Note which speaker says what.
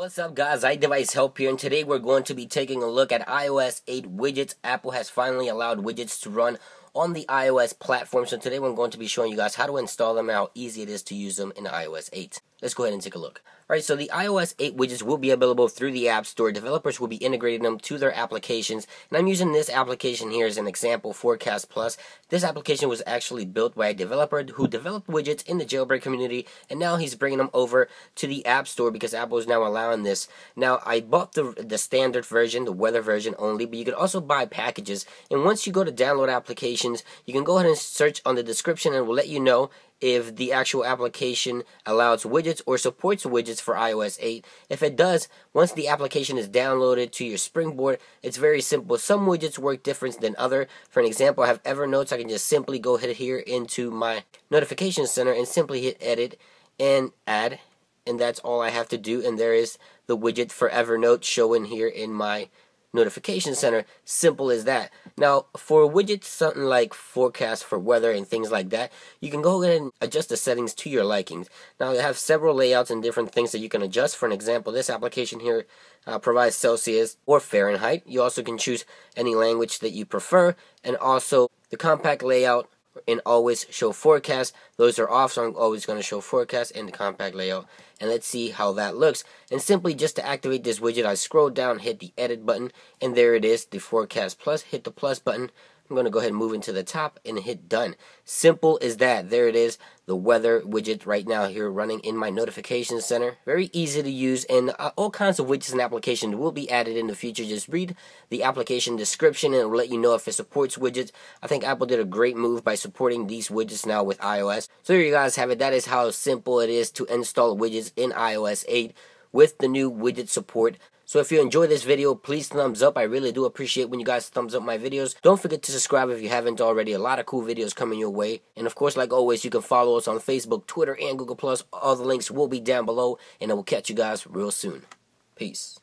Speaker 1: What's up guys, iDevice Help here and today we're going to be taking a look at iOS 8 widgets. Apple has finally allowed widgets to run on the iOS platform. So today we're going to be showing you guys how to install them and how easy it is to use them in iOS 8. Let's go ahead and take a look. Alright, so the iOS 8 widgets will be available through the App Store. Developers will be integrating them to their applications. And I'm using this application here as an example, Forecast Plus. This application was actually built by a developer who developed widgets in the jailbreak community. And now he's bringing them over to the App Store because Apple is now allowing this. Now, I bought the, the standard version, the weather version only, but you can also buy packages. And once you go to download applications, you can go ahead and search on the description and it will let you know if the actual application allows widgets or supports widgets for iOS 8. If it does, once the application is downloaded to your Springboard, it's very simple. Some widgets work different than other. For an example, I have Evernote. I can just simply go ahead here into my notification center and simply hit edit and add. And that's all I have to do. And there is the widget for Evernote showing here in my notification center. Simple as that. Now, for widgets, something like forecast for weather and things like that, you can go ahead and adjust the settings to your likings. Now, you have several layouts and different things that you can adjust. For an example, this application here uh, provides Celsius or Fahrenheit. You also can choose any language that you prefer, and also the compact layout and always show forecast. Those are off, so I'm always going to show forecast in the compact layout. And let's see how that looks. And simply just to activate this widget, I scroll down, hit the edit button, and there it is, the forecast plus. Hit the plus button, I'm going to go ahead and move into the top and hit done. Simple as that. There it is, the weather widget right now here running in my notification center. Very easy to use and uh, all kinds of widgets and applications will be added in the future. Just read the application description and it'll let you know if it supports widgets. I think Apple did a great move by supporting these widgets now with iOS. So here you guys have it. That is how simple it is to install widgets in iOS 8 with the new widget support. So if you enjoy this video, please thumbs up. I really do appreciate when you guys thumbs up my videos. Don't forget to subscribe if you haven't already. A lot of cool videos coming your way. And of course, like always, you can follow us on Facebook, Twitter, and Google+. All the links will be down below. And I will catch you guys real soon. Peace.